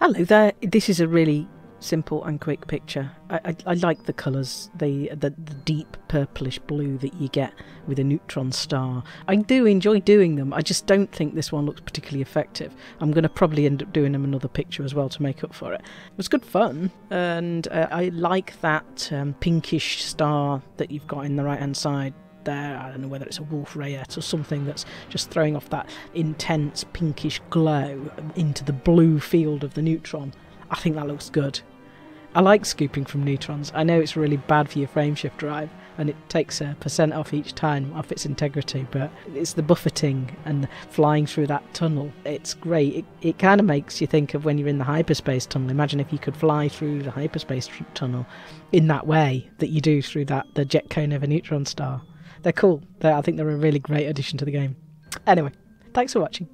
Hello there. This is a really simple and quick picture. I, I, I like the colours, the, the the deep purplish blue that you get with a neutron star. I do enjoy doing them. I just don't think this one looks particularly effective. I'm going to probably end up doing them another picture as well to make up for it. It was good fun, and uh, I like that um, pinkish star that you've got in the right hand side there. I don't know whether it's a Wolf Rayet or something that's just throwing off that intense pinkish glow into the blue field of the neutron. I think that looks good. I like scooping from neutrons. I know it's really bad for your frameshift drive and it takes a percent off each time off its integrity, but it's the buffeting and flying through that tunnel. It's great. It, it kind of makes you think of when you're in the hyperspace tunnel. Imagine if you could fly through the hyperspace tunnel in that way that you do through that the jet cone of a neutron star. They're cool. They're, I think they're a really great addition to the game. Anyway, thanks for watching.